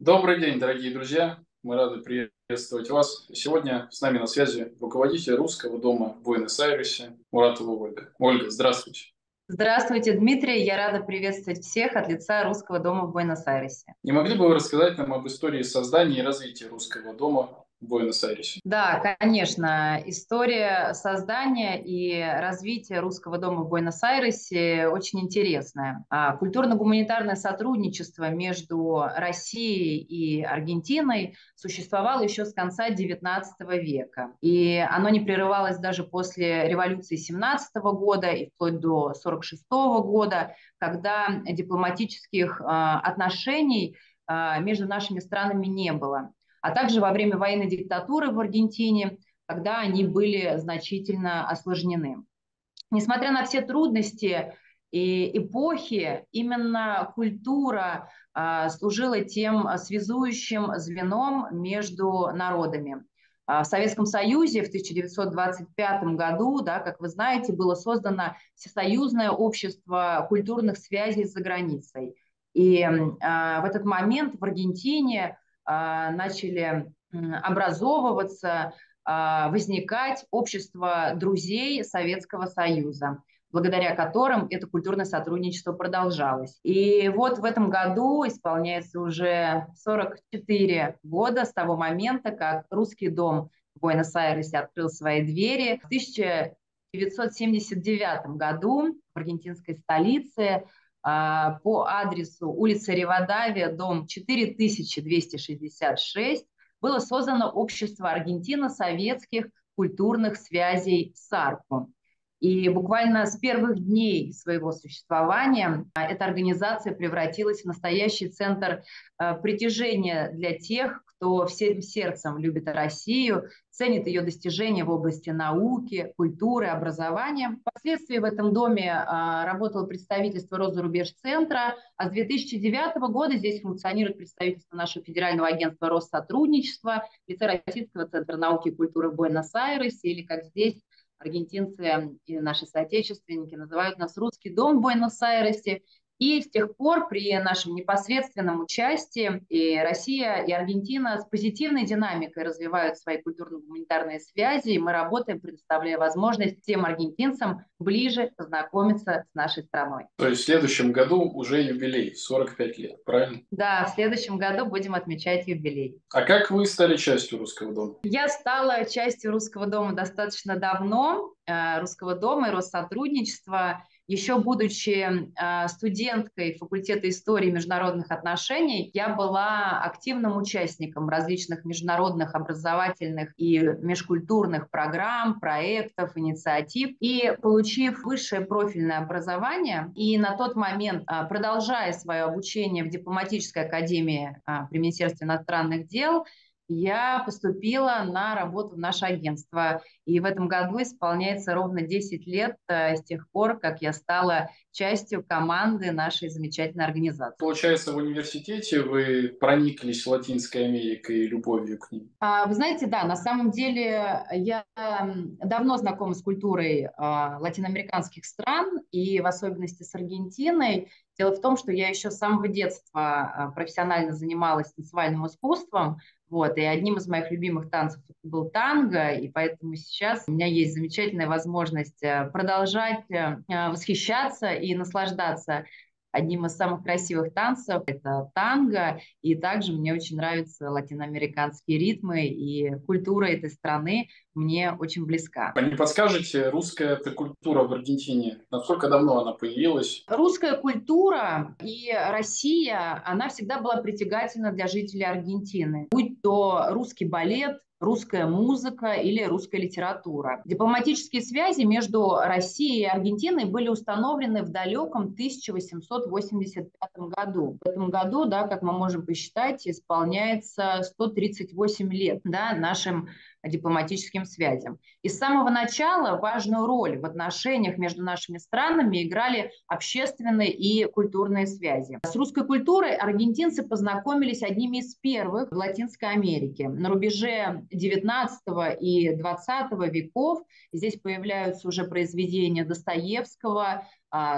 Добрый день, дорогие друзья. Мы рады приветствовать вас. Сегодня с нами на связи руководитель русского дома в Буэнос-Айресе Муратова Ольга. Ольга, здравствуйте. Здравствуйте, Дмитрий. Я рада приветствовать всех от лица Русского дома в Буэнос-Айресе. Не могли бы вы рассказать нам об истории создания и развития Русского дома Буэнос-Айресе. Да, конечно. История создания и развития русского дома в Буэнос-Айресе очень интересная. А, культурно-гуманитарное сотрудничество между Россией и Аргентиной существовало еще с конца XIX века. И оно не прерывалось даже после революции 17 года и вплоть до 46 года, когда дипломатических а, отношений а, между нашими странами не было а также во время военной диктатуры в Аргентине, когда они были значительно осложнены. Несмотря на все трудности и эпохи, именно культура а, служила тем связующим звеном между народами. А, в Советском Союзе в 1925 году, да, как вы знаете, было создано Всесоюзное общество культурных связей за границей. И а, в этот момент в Аргентине начали образовываться, а, возникать общества друзей Советского Союза благодаря которым это культурное сотрудничество продолжалось. И вот в этом году исполняется уже 44 года с того момента, как Русский дом в Буэнос-Айресе открыл свои двери. В 1979 году в аргентинской столице а, по адресу улица Ривадавия, дом 4266, было создано общество Аргентино-советских культурных связей САРКУ. И буквально с первых дней своего существования а, эта организация превратилась в настоящий центр а, притяжения для тех, кто всем сердцем любит Россию, ценит ее достижения в области науки, культуры, образования. Впоследствии в этом доме а, работало представительство Росзарубеж-центра, а с 2009 года здесь функционирует представительство нашего федерального агентства Россотрудничества, лице Российского центра науки и культуры в Буэнос-Айресе, или как здесь аргентинцы и наши соотечественники называют нас «Русский дом» в Буэнос-Айресе. И с тех пор при нашем непосредственном участии и Россия, и Аргентина с позитивной динамикой развивают свои культурно-гуманитарные связи, и мы работаем, предоставляя возможность всем аргентинцам ближе познакомиться с нашей страной. То есть в следующем году уже юбилей, 45 лет, правильно? Да, в следующем году будем отмечать юбилей. А как вы стали частью Русского дома? Я стала частью Русского дома достаточно давно, э, Русского дома и Россотрудничества – еще будучи а, студенткой факультета истории международных отношений, я была активным участником различных международных образовательных и межкультурных программ, проектов, инициатив. И получив высшее профильное образование, и на тот момент а, продолжая свое обучение в дипломатической академии а, при Министерстве иностранных дел, я поступила на работу в наше агентство. И в этом году исполняется ровно 10 лет э, с тех пор, как я стала частью команды нашей замечательной организации. Получается, в университете вы прониклись Латинской Америкой и любовью к ней? А, вы знаете, да, на самом деле я давно знакома с культурой а, латиноамериканских стран и в особенности с Аргентиной. Дело в том, что я еще с самого детства профессионально занималась танцевальным искусством, вот, и одним из моих любимых танцев был танго, и поэтому сейчас у меня есть замечательная возможность э, продолжать э, восхищаться и наслаждаться одним из самых красивых танцев – это танго, и также мне очень нравятся латиноамериканские ритмы, и культура этой страны мне очень близка. А не подскажете, русская эта культура в Аргентине, насколько давно она появилась? Русская культура и Россия, она всегда была притягательна для жителей Аргентины. Будь то русский балет, русская музыка или русская литература. Дипломатические связи между Россией и Аргентиной были установлены в далеком 1885 году. В этом году, да, как мы можем посчитать, исполняется 138 лет да, нашим дипломатическим связям. И с самого начала важную роль в отношениях между нашими странами играли общественные и культурные связи. С русской культурой аргентинцы познакомились одними из первых в Латинской Америке. На рубеже 19 и 20 веков здесь появляются уже произведения Достоевского,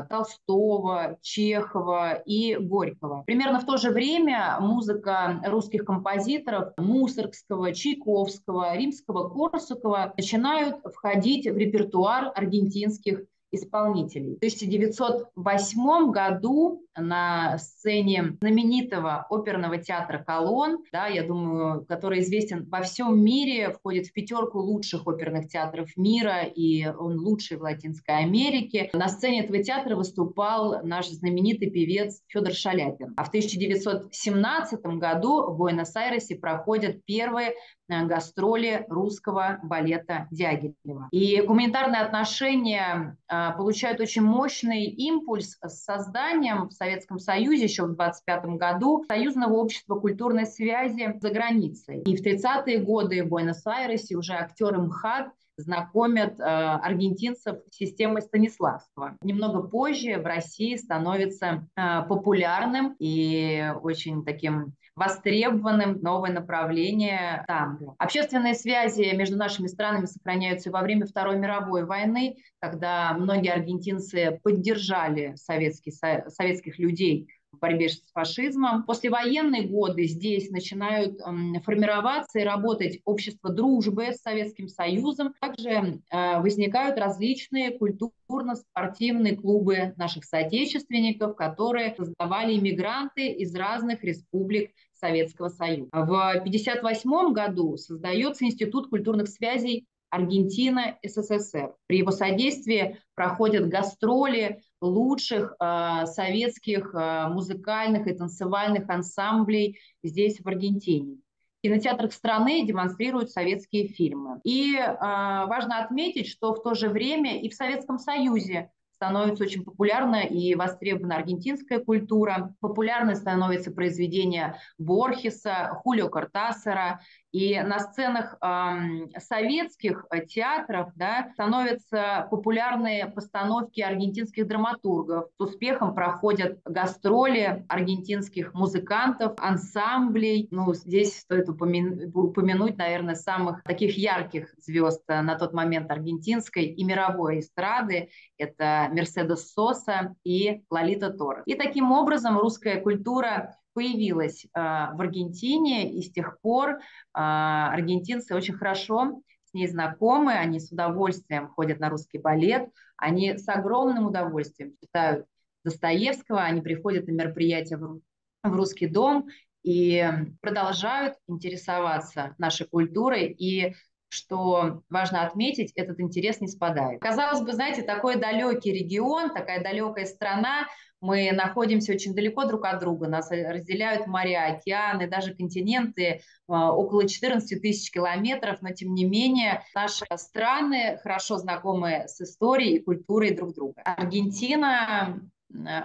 Толстого, Чехова и Горького. Примерно в то же время музыка русских композиторов Мусоргского, Чайковского, Римского-Корсакова начинают входить в репертуар аргентинских исполнителей. В 1908 году на сцене знаменитого оперного театра «Колон», да, я думаю, который известен во всем мире, входит в пятерку лучших оперных театров мира, и он лучший в Латинской Америке. На сцене этого театра выступал наш знаменитый певец Федор Шаляпин. А в 1917 году в Буэнос-Айресе проходят первые э, гастроли русского балета Дягилева. И гуманитарные отношения а, получают очень мощный импульс с созданием в Советском Союзе еще в 25 году Союзного общества культурной связи за границей. И в 30-е годы в Буэнос-Айресе уже актеры МХАТ знакомят э, аргентинцев с системой Станиславского. Немного позже в России становится э, популярным и очень таким востребованным новое направление танго. Общественные связи между нашими странами сохраняются и во время Второй мировой войны, когда многие аргентинцы поддержали советский, советских людей в борьбе с фашизмом. Послевоенные годы здесь начинают э, формироваться и работать общество дружбы с Советским Союзом. Также э, возникают различные культурно-спортивные клубы наших соотечественников, которые создавали иммигранты из разных республик Советского Союза. В 1958 году создается Институт культурных связей Аргентина, СССР. При его содействии проходят гастроли лучших э, советских э, музыкальных и танцевальных ансамблей здесь, в Аргентине. В кинотеатрах страны демонстрируют советские фильмы. И э, важно отметить, что в то же время и в Советском Союзе становится очень популярна и востребована аргентинская культура. Популярны становятся произведения Борхеса, Хулио Кортасера и на сценах э, советских театров да, становятся популярные постановки аргентинских драматургов. С успехом проходят гастроли аргентинских музыкантов, ансамблей. Ну, здесь стоит упомянуть, упомянуть, наверное, самых таких ярких звезд э, на тот момент аргентинской и мировой эстрады. Это Мерседес Соса и Лолита Тор. И таким образом русская культура появилась а, в Аргентине, и с тех пор а, аргентинцы очень хорошо с ней знакомы, они с удовольствием ходят на русский балет, они с огромным удовольствием читают Достоевского, они приходят на мероприятия в, в русский дом и продолжают интересоваться нашей культурой и что важно отметить, этот интерес не спадает. Казалось бы, знаете, такой далекий регион, такая далекая страна, мы находимся очень далеко друг от друга, нас разделяют моря, океаны, даже континенты, а, около 14 тысяч километров, но тем не менее наши страны хорошо знакомы с историей и культурой друг друга. Аргентина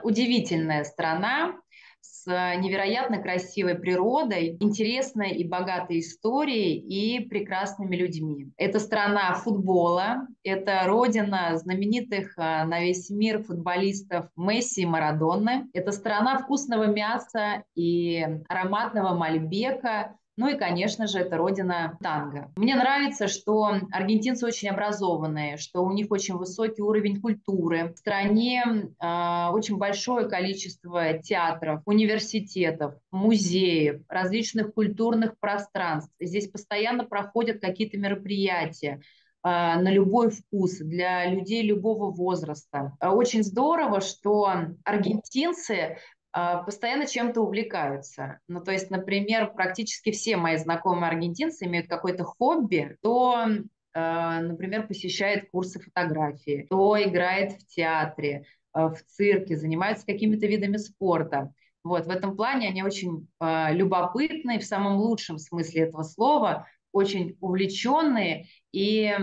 удивительная страна, с невероятно красивой природой, интересной и богатой историей и прекрасными людьми. Это страна футбола, это родина знаменитых а, на весь мир футболистов Месси и Марадонны, это страна вкусного мяса и ароматного мальбека, ну и, конечно же, это родина танго. Мне нравится, что аргентинцы очень образованные, что у них очень высокий уровень культуры. В стране э, очень большое количество театров, университетов, музеев, различных культурных пространств. Здесь постоянно проходят какие-то мероприятия а, на любой вкус, для людей любого возраста. Очень здорово, что аргентинцы постоянно чем-то увлекаются. Ну, то есть, например, практически все мои знакомые аргентинцы имеют какое-то хобби, то, а, например, посещает курсы фотографии, то играет в театре, а, в цирке, занимается какими-то видами спорта. Вот, в этом плане они очень любопытные, в самом лучшем смысле этого слова, очень увлеченные и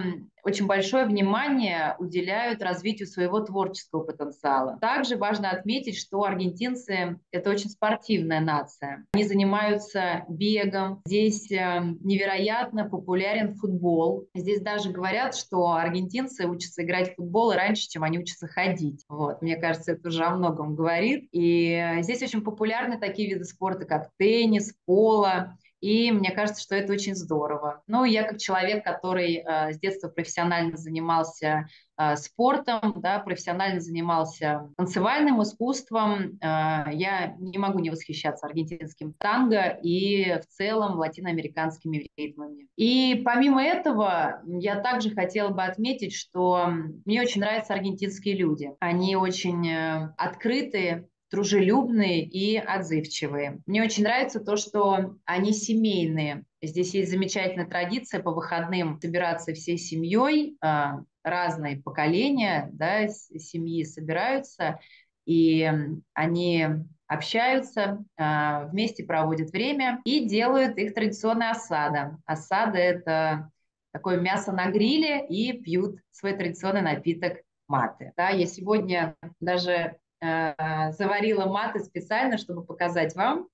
очень большое внимание уделяют развитию своего творческого потенциала. Также важно отметить, что аргентинцы – это очень спортивная нация. Они занимаются бегом. Здесь э, невероятно популярен футбол. Здесь даже говорят, что аргентинцы учатся играть в футбол раньше, чем они учатся ходить. Вот. Мне кажется, это уже о многом говорит. И здесь очень популярны такие виды спорта, как теннис, поло, И мне кажется, что это очень здорово. Ну, я как человек, который э, с детства профессионально занимался э, спортом, да, профессионально занимался танцевальным искусством, э, я не могу не восхищаться аргентинским танго и в целом латиноамериканскими ритмами. И помимо этого, я также хотела бы отметить, что мне очень нравятся аргентинские люди. Они очень э, открытые, дружелюбные и отзывчивые. Мне очень нравится то, что они семейные. Здесь есть замечательная традиция по выходным собираться всей семьей, а, разные поколения да, семьи собираются, и они общаются, а, вместе проводят время и делают их традиционная осада. Осада – это такое мясо на гриле и пьют свой традиционный напиток маты. Да, я сегодня даже заварила маты специально, чтобы показать вам.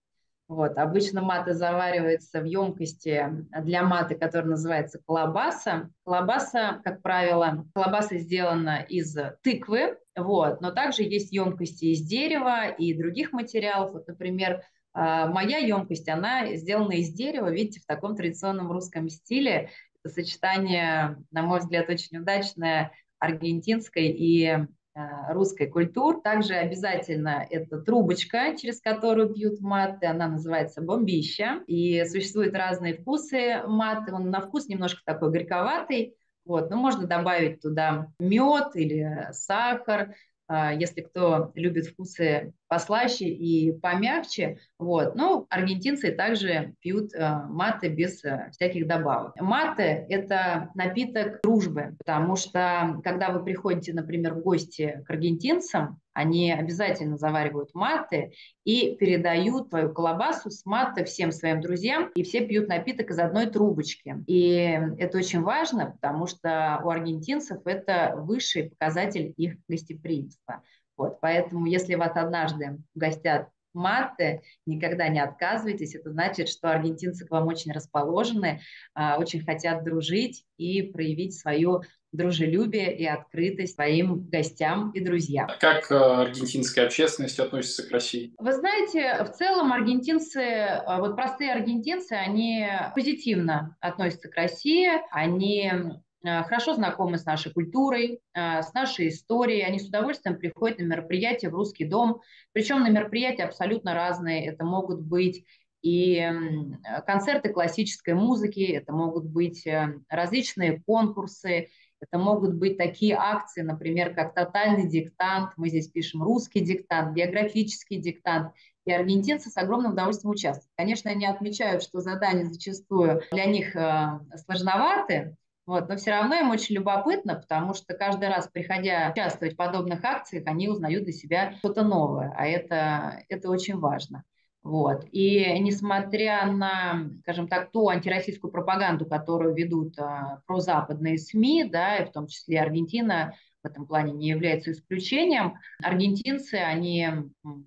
Вот, обычно маты заваривается в емкости для маты, которая называется колобаса. Колобаса, как правило, колобаса сделана из тыквы, вот, но также есть емкости из дерева и других материалов. Вот, например, э, моя емкость, она сделана из дерева, видите, в таком традиционном русском стиле. Это сочетание, на мой взгляд, очень удачное аргентинской и Э, русской культур. Также обязательно это трубочка, через которую пьют маты, она называется бомбища. И существуют разные вкусы маты, он на вкус немножко такой горьковатый, вот, но можно добавить туда мед или сахар, а, если кто любит вкусы послаще и помягче. Вот. Но аргентинцы также пьют а, маты без а, всяких добавок. Маты – это напиток дружбы, потому что когда вы приходите, например, в гости к аргентинцам, они обязательно заваривают маты и передают твою колбасу с маты всем своим друзьям, и все пьют напиток из одной трубочки. И это очень важно, потому что у аргентинцев это высший показатель их гостеприимства. Вот, поэтому если вас однажды гостят маты, никогда не отказывайтесь. Это значит, что аргентинцы к вам очень расположены, а, очень хотят дружить и проявить свою дружелюбие и открытость своим гостям и друзьям. А как э, аргентинская общественность относится к России? Вы знаете, в целом аргентинцы, э, вот простые аргентинцы, они позитивно относятся к России, они хорошо знакомы с нашей культурой, с нашей историей. Они с удовольствием приходят на мероприятия в Русский дом. Причем на мероприятия абсолютно разные. Это могут быть и концерты классической музыки, это могут быть различные конкурсы, это могут быть такие акции, например, как тотальный диктант, мы здесь пишем русский диктант, географический диктант, и аргентинцы с огромным удовольствием участвуют. Конечно, они отмечают, что задания зачастую для них э, сложноваты, вот, но все равно им очень любопытно, потому что каждый раз, приходя участвовать в подобных акциях, они узнают для себя что-то новое, а это, это очень важно. Вот. И несмотря на, скажем так, ту антироссийскую пропаганду, которую ведут а, прозападные СМИ, да, и в том числе Аргентина в этом плане не является исключением. Аргентинцы, они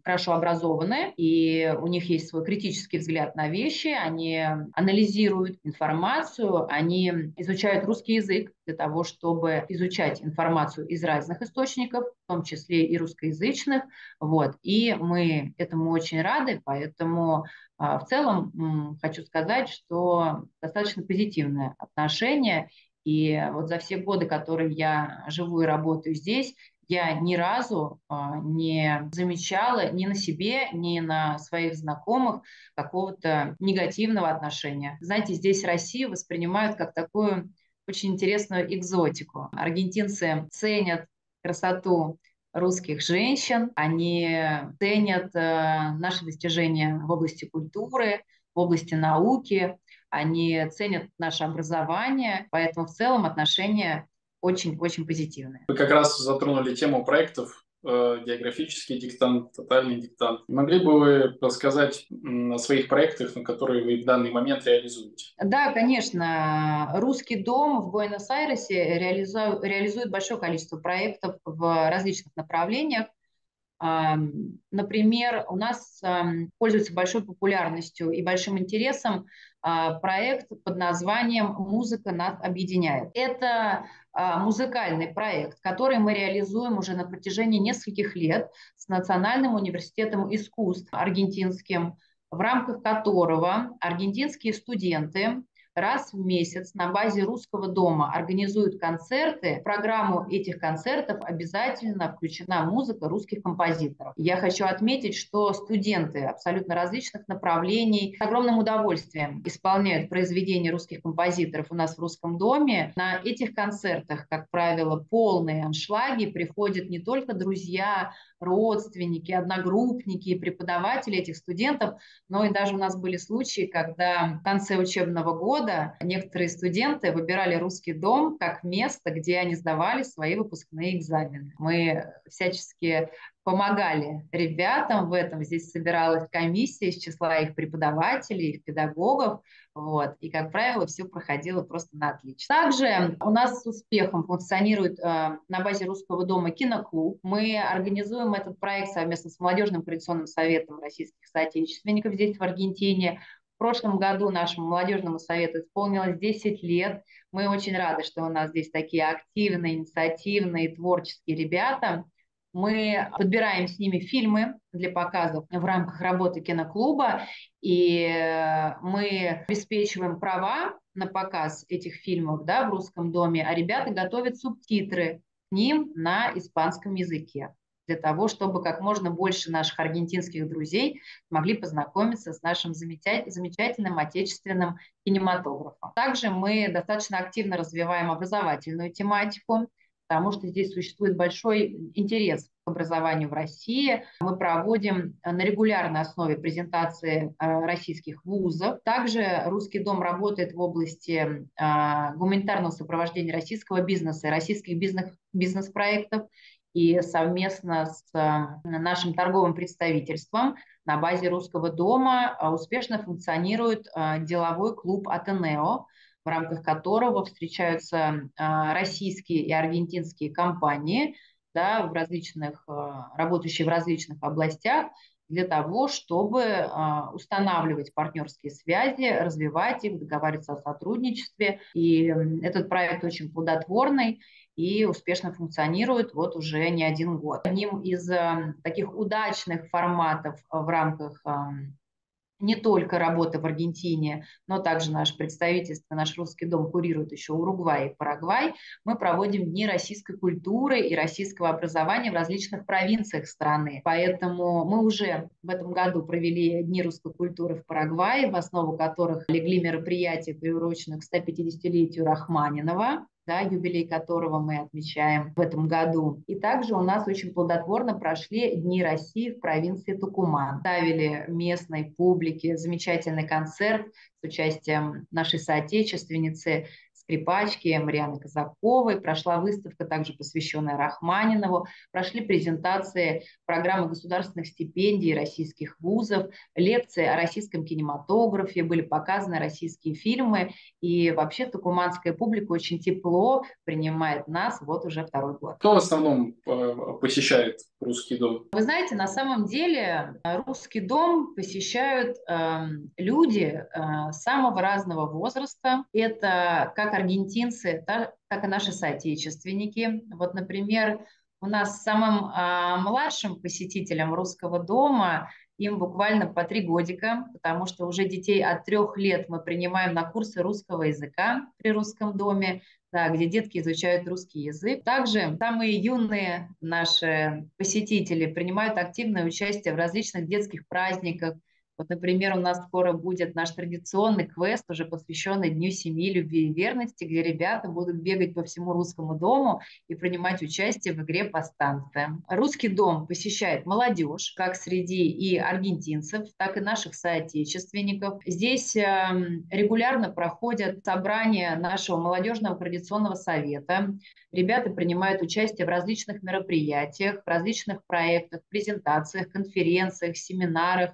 хорошо образованы, и у них есть свой критический взгляд на вещи, они анализируют информацию, они изучают русский язык для того, чтобы изучать информацию из разных источников, в том числе и русскоязычных. Вот. И мы этому очень рады, поэтому а, в целом хочу сказать, что достаточно позитивное отношение и вот за все годы, которые я живу и работаю здесь, я ни разу а, не замечала ни на себе, ни на своих знакомых какого-то негативного отношения. Знаете, здесь Россию воспринимают как такую очень интересную экзотику. Аргентинцы ценят красоту русских женщин, они ценят э, наши достижения в области культуры, в области науки, они ценят наше образование, поэтому в целом отношения очень-очень позитивные. Вы как раз затронули тему проектов э, географический диктант, тотальный диктант. Могли бы вы рассказать о своих проектах, на которые вы в данный момент реализуете? Да, конечно. Русский дом в Буэнос-Айресе реализует, реализует большое количество проектов в различных направлениях. Например, у нас пользуется большой популярностью и большим интересом проект под названием «Музыка нас объединяет». Это а, музыкальный проект, который мы реализуем уже на протяжении нескольких лет с Национальным университетом искусств аргентинским, в рамках которого аргентинские студенты раз в месяц на базе Русского дома организуют концерты. В программу этих концертов обязательно включена музыка русских композиторов. Я хочу отметить, что студенты абсолютно различных направлений с огромным удовольствием исполняют произведения русских композиторов у нас в Русском доме. На этих концертах, как правило, полные аншлаги приходят не только друзья, родственники, одногруппники, преподаватели этих студентов, но и даже у нас были случаи, когда в конце учебного года некоторые студенты выбирали русский дом как место, где они сдавали свои выпускные экзамены. Мы всячески помогали ребятам в этом. Здесь собиралась комиссия из числа их преподавателей, их педагогов, вот, и, как правило, все проходило просто на отлично. Также у нас с успехом функционирует э, на базе Русского дома киноклуб. Мы организуем этот проект совместно с Молодежным коалиционным советом российских соотечественников здесь, в Аргентине. В прошлом году нашему молодежному совету исполнилось 10 лет. Мы очень рады, что у нас здесь такие активные, инициативные, творческие ребята. Мы подбираем с ними фильмы для показов в рамках работы киноклуба, и э, мы обеспечиваем права на показ этих фильмов да, в русском доме, а ребята готовят субтитры к ним на испанском языке для того, чтобы как можно больше наших аргентинских друзей могли познакомиться с нашим замечательным отечественным кинематографом. Также мы достаточно активно развиваем образовательную тематику потому что здесь существует большой интерес к образованию в России. Мы проводим на регулярной основе презентации э, российских вузов. Также Русский дом работает в области э, гуманитарного сопровождения российского бизнеса и российских бизнес, бизнес-проектов. И совместно с э, нашим торговым представительством на базе Русского дома успешно функционирует деловой клуб «Атенео», в рамках которого встречаются а, российские и аргентинские компании, да, в различных, а, работающие в различных областях, для того, чтобы а, устанавливать партнерские связи, развивать их, договариваться о сотрудничестве. И этот проект очень плодотворный и успешно функционирует вот уже не один год. Одним из таких удачных форматов в рамках не только работа в Аргентине, но также наше представительство, наш русский дом курирует еще Уругвай и Парагвай. Мы проводим дни российской культуры и российского образования в различных провинциях страны. Поэтому мы уже в этом году провели дни русской культуры в Парагвае, в основу которых легли мероприятия, приуроченные к 150-летию Рахманинова да, юбилей которого мы отмечаем в этом году. И также у нас очень плодотворно прошли Дни России в провинции Тукуман. Ставили местной публике замечательный концерт с участием нашей соотечественницы скрипачки Марианы Казаковой, прошла выставка, также посвященная Рахманинову, прошли презентации программы государственных стипендий российских вузов, лекции о российском кинематографе, были показаны российские фильмы, и вообще тукуманская публика очень тепло принимает нас вот уже второй год. Кто в основном э, посещает русский дом? Вы знаете, на самом деле э, русский дом посещают э, люди э, самого разного возраста. Это как аргентинцы, так, и наши соотечественники. Вот, например, у нас самым э, младшим посетителем русского дома им буквально по три годика, потому что уже детей от трех лет мы принимаем на курсы русского языка при русском доме да, где детки изучают русский язык. Также самые юные наши посетители принимают активное участие в различных детских праздниках, вот, например, у нас скоро будет наш традиционный квест, уже посвященный Дню семьи, любви и верности, где ребята будут бегать по всему русскому дому и принимать участие в игре по станциям. Русский дом посещает молодежь, как среди и аргентинцев, так и наших соотечественников. Здесь эм, регулярно проходят собрания нашего молодежного традиционного совета. Ребята принимают участие в различных мероприятиях, в различных проектах, презентациях, конференциях, семинарах,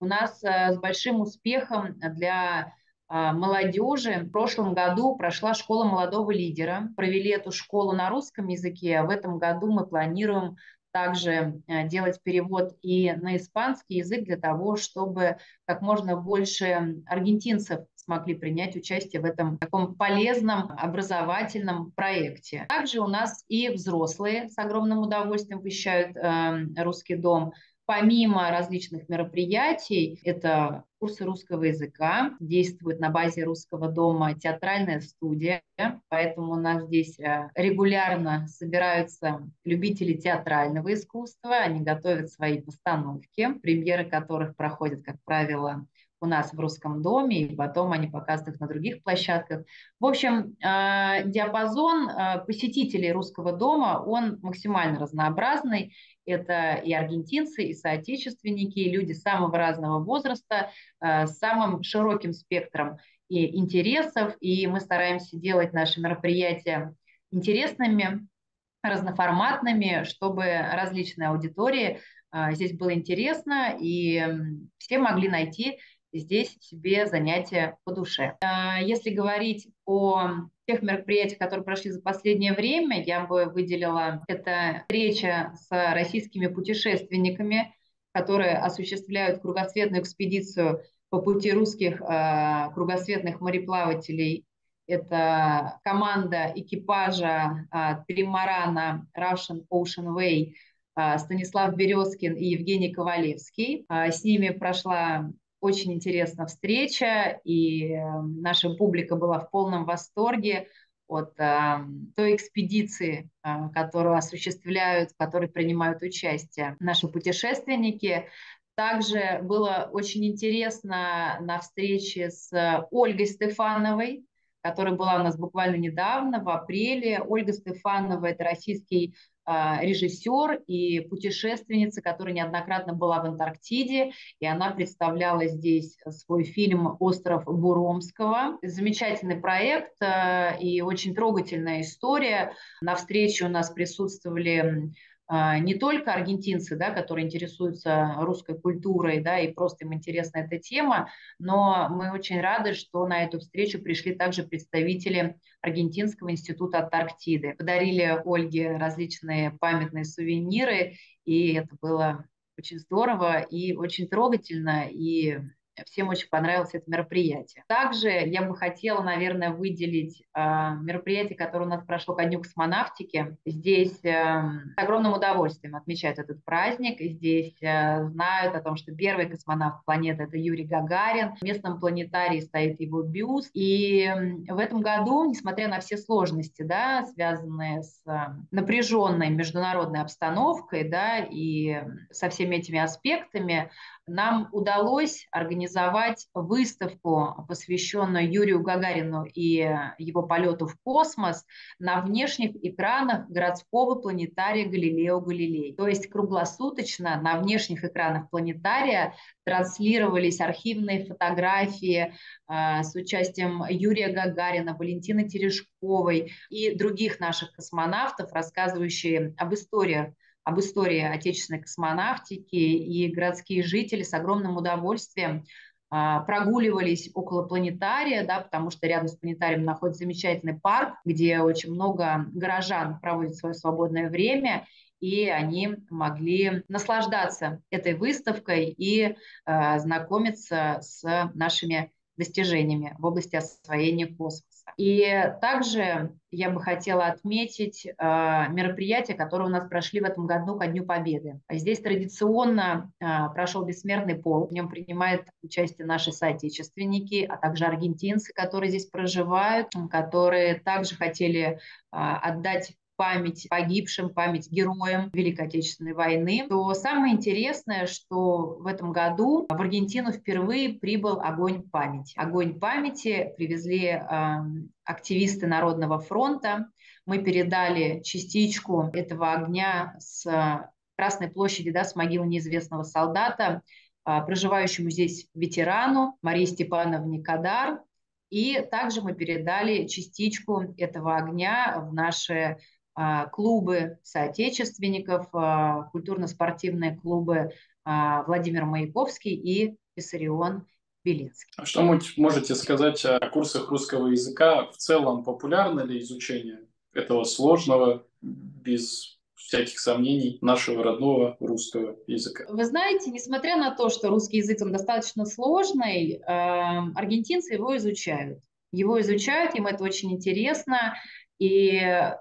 у нас э, с большим успехом для а, молодежи в прошлом году прошла школа молодого лидера. Провели эту школу на русском языке, а в этом году мы планируем также э, делать перевод и на испанский язык для того, чтобы как можно больше аргентинцев смогли принять участие в этом таком полезном образовательном проекте. Также у нас и взрослые с огромным удовольствием посещают э, русский дом. Помимо различных мероприятий, это курсы русского языка, действует на базе русского дома театральная студия, поэтому у нас здесь э, регулярно собираются любители театрального искусства, они готовят свои постановки, премьеры которых проходят, как правило, у нас в русском доме, и потом они показывают их на других площадках. В общем, э, диапазон э, посетителей русского дома, он максимально разнообразный. Это и аргентинцы, и соотечественники, и люди самого разного возраста, э, с самым широким спектром и интересов. И мы стараемся делать наши мероприятия интересными, разноформатными, чтобы различные аудитории здесь было интересно, и все могли найти здесь себе занятия по душе. А, если говорить о тех мероприятиях, которые прошли за последнее время, я бы выделила это встреча с российскими путешественниками, которые осуществляют кругосветную экспедицию по пути русских э, кругосветных мореплавателей. Это команда экипажа э, Тримарана Russian Ocean Way э, Станислав Березкин и Евгений Ковалевский. Э, с ними прошла очень интересная встреча, и эм, наша публика была в полном восторге от э, той экспедиции, э, которую осуществляют, в которой принимают участие наши путешественники. Также было очень интересно на встрече с Ольгой Стефановой, которая была у нас буквально недавно, в апреле. Ольга Стефанова – это российский режиссер и путешественница, которая неоднократно была в Антарктиде, и она представляла здесь свой фильм «Остров Буромского». Замечательный проект а, и очень трогательная история. На встрече у нас присутствовали а, не только аргентинцы, да, которые интересуются русской культурой, да, и просто им интересна эта тема, но мы очень рады, что на эту встречу пришли также представители Аргентинского института Антарктиды. Подарили Ольге различные памятные сувениры, и это было очень здорово и очень трогательно, и Всем очень понравилось это мероприятие. Также я бы хотела, наверное, выделить э, мероприятие, которое у нас прошло ко Дню космонавтики. Здесь э, с огромным удовольствием отмечают этот праздник. Здесь э, знают о том, что первый космонавт планеты – это Юрий Гагарин. В местном планетарии стоит его бюст. И в этом году, несмотря на все сложности, да, связанные с напряженной международной обстановкой да, и со всеми этими аспектами, нам удалось организовать выставку, посвященную Юрию Гагарину и его полету в космос на внешних экранах городского планетария Галилео Галилей. То есть круглосуточно на внешних экранах планетария транслировались архивные фотографии э, с участием Юрия Гагарина, Валентины Терешковой и других наших космонавтов, рассказывающие об историях об истории отечественной космонавтики, и городские жители с огромным удовольствием а, прогуливались около планетария, да, потому что рядом с планетарием находится замечательный парк, где очень много горожан проводят свое свободное время, и они могли наслаждаться этой выставкой и э, знакомиться с нашими достижениями в области освоения космоса. И также я бы хотела отметить э, мероприятия, которые у нас прошли в этом году ко Дню Победы. Здесь традиционно э, прошел бессмертный пол, в нем принимают участие наши соотечественники, а также аргентинцы, которые здесь проживают, которые также хотели э, отдать память погибшим, память героям Великой Отечественной войны, то самое интересное, что в этом году в Аргентину впервые прибыл огонь памяти. Огонь памяти привезли э, активисты Народного фронта. Мы передали частичку этого огня с Красной площади, да, с могилы неизвестного солдата, э, проживающему здесь ветерану Марии Степановне Кадар. И также мы передали частичку этого огня в наши клубы соотечественников, а, культурно-спортивные клубы а, Владимир Маяковский и Писарион Белинский. А что можете сказать о курсах русского языка? В целом популярно ли изучение этого сложного, без всяких сомнений, нашего родного русского языка? Вы знаете, несмотря на то, что русский язык он достаточно сложный, аргентинцы его изучают. Его изучают, им это очень интересно и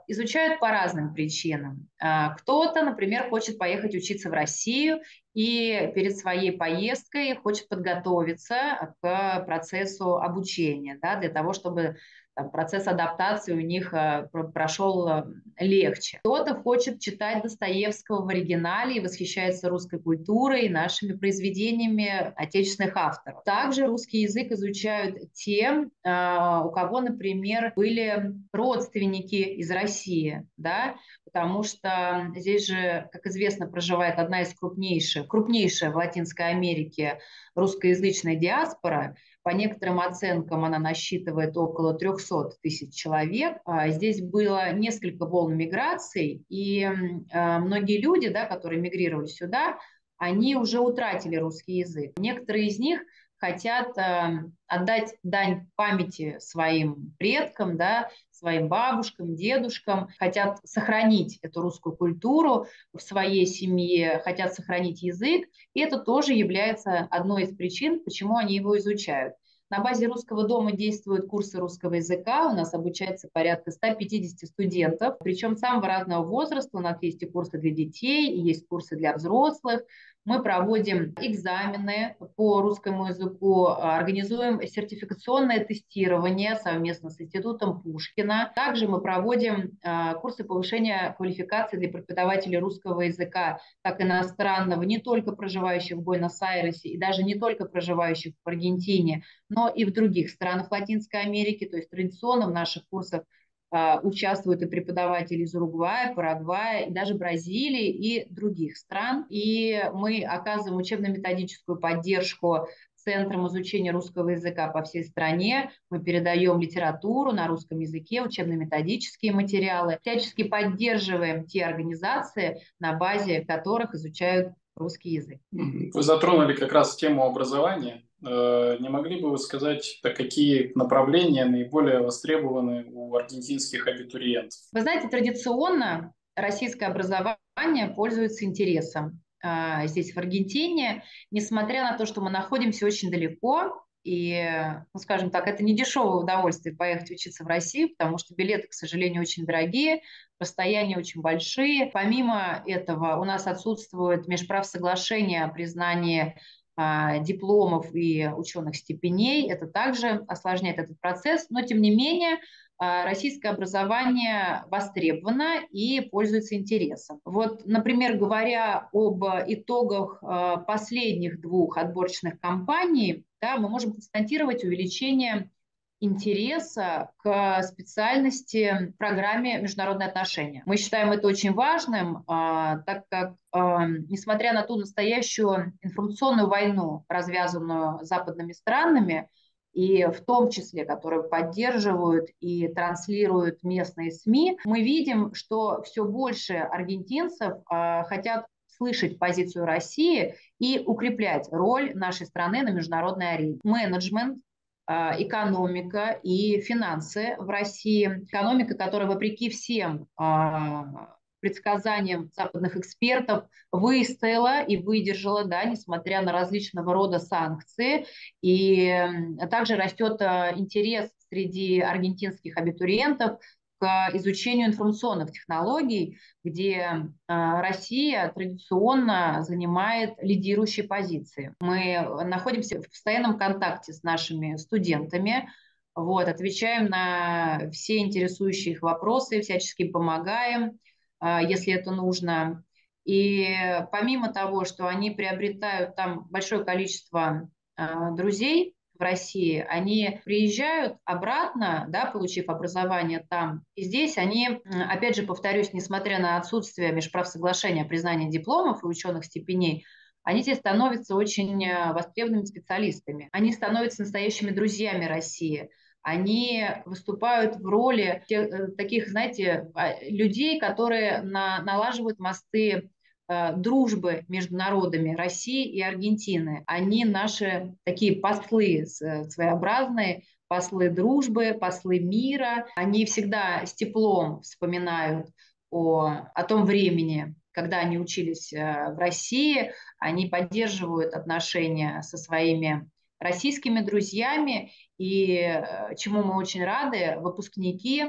изучают по разным причинам. А, кто-то, например, хочет поехать учиться в Россию и перед своей поездкой хочет подготовиться к процессу обучения, да, для того, чтобы там, процесс адаптации у них э, прошел э, легче. Кто-то хочет читать Достоевского в оригинале и восхищается русской культурой и нашими произведениями отечественных авторов. Также русский язык изучают те, э, у кого, например, были родственники из России, да, потому что здесь же, как известно, проживает одна из крупнейших, крупнейшая в Латинской Америке русскоязычная диаспора, по некоторым оценкам она насчитывает около 300 тысяч человек. А, здесь было несколько волн миграции, и а, многие люди, да, которые мигрировали сюда, они уже утратили русский язык. Некоторые из них хотят э, отдать дань памяти своим предкам, да, своим бабушкам, дедушкам, хотят сохранить эту русскую культуру в своей семье, хотят сохранить язык, и это тоже является одной из причин, почему они его изучают. На базе русского дома действуют курсы русского языка. У нас обучается порядка 150 студентов, причем самого разного возраста. У нас есть и курсы для детей, и есть курсы для взрослых. Мы проводим экзамены по русскому языку, организуем сертификационное тестирование совместно с Институтом Пушкина. Также мы проводим а, курсы повышения квалификации для преподавателей русского языка, как иностранного, не только проживающих в Буэнос-Айресе и даже не только проживающих в Аргентине, но и в других странах Латинской Америки. То есть традиционно в наших курсах участвуют и преподаватели из Уругвая, Парагвая, и даже Бразилии и других стран. И мы оказываем учебно-методическую поддержку Центрам изучения русского языка по всей стране. Мы передаем литературу на русском языке, учебно-методические материалы. Всячески поддерживаем те организации, на базе которых изучают русский язык. Вы затронули как раз тему образования. Э, не могли бы вы сказать, какие направления наиболее востребованы у аргентинских абитуриентов? Вы знаете, традиционно российское образование пользуется интересом а, здесь, в Аргентине, несмотря на то, что мы находимся очень далеко, и, ну, скажем так, это не дешевое удовольствие поехать учиться в Россию, потому что билеты, к сожалению, очень дорогие, расстояния очень большие. Помимо этого, у нас отсутствует межправсоглашение о признании а, дипломов и ученых степеней. Это также осложняет этот процесс, но тем не менее а, российское образование востребовано и пользуется интересом. Вот, например, говоря об итогах а, последних двух отборочных кампаний, да, мы можем констатировать увеличение интереса к специальности программе международные отношения. Мы считаем это очень важным, а, так как, а, несмотря на ту настоящую информационную войну, развязанную западными странами, и в том числе, которые поддерживают и транслируют местные СМИ, мы видим, что все больше аргентинцев а, хотят слышать позицию России и укреплять роль нашей страны на международной арене. Менеджмент экономика и финансы в России. Экономика, которая, вопреки всем а, предсказаниям западных экспертов, выстояла и выдержала, да, несмотря на различного рода санкции. И также растет а, интерес среди аргентинских абитуриентов к изучению информационных технологий, где а, Россия традиционно занимает лидирующие позиции. Мы находимся в постоянном контакте с нашими студентами, вот, отвечаем на все интересующие их вопросы, всячески помогаем, а, если это нужно. И помимо того, что они приобретают там большое количество а, друзей, в России, они приезжают обратно, да, получив образование там, и здесь они, опять же, повторюсь, несмотря на отсутствие межправсоглашения о признании дипломов и ученых степеней, они здесь становятся очень э, востребованными специалистами. Они становятся настоящими друзьями России. Они выступают в роли тех, э, таких, знаете, а, людей, которые на, налаживают мосты дружбы между народами России и Аргентины. Они наши такие послы э, своеобразные, послы дружбы, послы мира. Они всегда с теплом вспоминают о, о том времени, когда они учились э, в России. Они поддерживают отношения со своими российскими друзьями. И чему мы очень рады, выпускники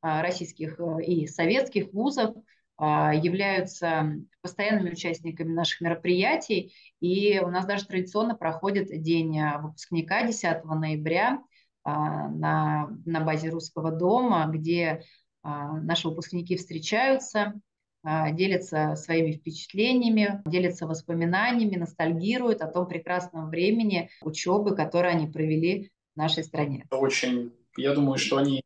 российских и советских вузов являются постоянными участниками наших мероприятий. И у нас даже традиционно проходит День выпускника 10 ноября на, на базе Русского дома, где наши выпускники встречаются, делятся своими впечатлениями, делятся воспоминаниями, ностальгируют о том прекрасном времени учебы, которое они провели в нашей стране. Очень, я думаю, что они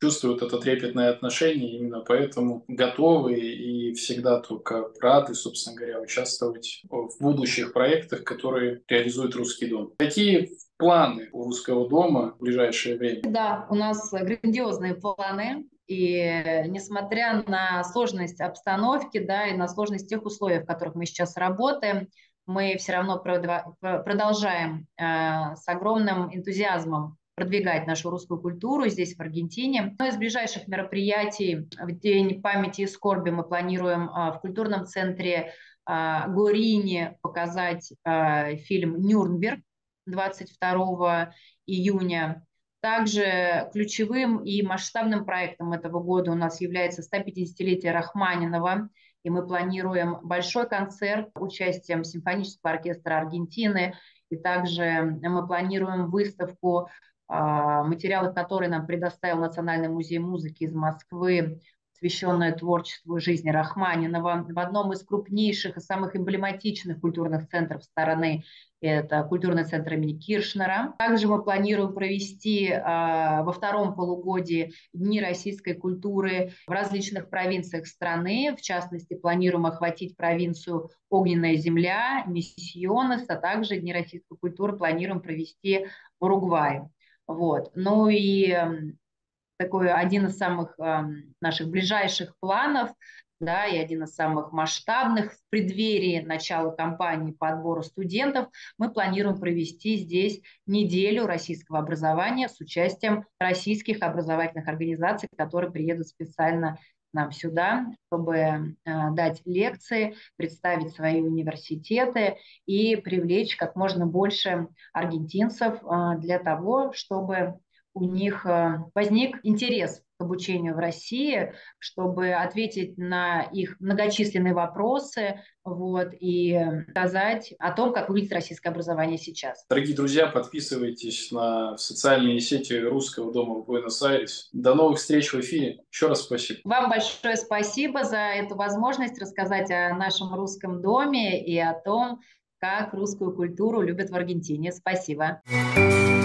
чувствуют это трепетное отношение, именно поэтому готовы и всегда только рады, собственно говоря, участвовать в будущих проектах, которые реализует Русский дом. Какие планы у Русского дома в ближайшее время? Да, у нас грандиозные планы. И несмотря на сложность обстановки, да, и на сложность тех условий, в которых мы сейчас работаем, мы все равно продолжаем э, с огромным энтузиазмом продвигать нашу русскую культуру здесь, в Аргентине. Одно из ближайших мероприятий в День памяти и скорби мы планируем а, в культурном центре а, Горини показать а, фильм «Нюрнберг» 22 июня. Также ключевым и масштабным проектом этого года у нас является 150-летие Рахманинова, и мы планируем большой концерт участием симфонического оркестра Аргентины, и также мы планируем выставку материалы, которые нам предоставил Национальный музей музыки из Москвы, посвященная творчеству жизни Рахманинова, в одном из крупнейших и самых эмблематичных культурных центров страны, это культурный центр имени Киршнера. Также мы планируем провести э, во втором полугодии Дни российской культуры в различных провинциях страны. В частности, планируем охватить провинцию Огненная земля, Миссионес, а также Дни российской культуры планируем провести в Уругвае. Вот. Ну и эм, такой один из самых эм, наших ближайших планов, да, и один из самых масштабных в преддверии начала кампании по отбору студентов, мы планируем провести здесь неделю российского образования с участием российских образовательных организаций, которые приедут специально нам сюда, чтобы э, дать лекции, представить свои университеты и привлечь как можно больше аргентинцев э, для того, чтобы у них э, возник интерес к обучению в России, чтобы ответить на их многочисленные вопросы вот, и сказать о том, как выглядит российское образование сейчас. Дорогие друзья, подписывайтесь на социальные сети Русского дома в Буэнос-Айрес. До новых встреч в эфире. Еще раз спасибо. Вам большое спасибо за эту возможность рассказать о нашем русском доме и о том, как русскую культуру любят в Аргентине. Спасибо. Спасибо.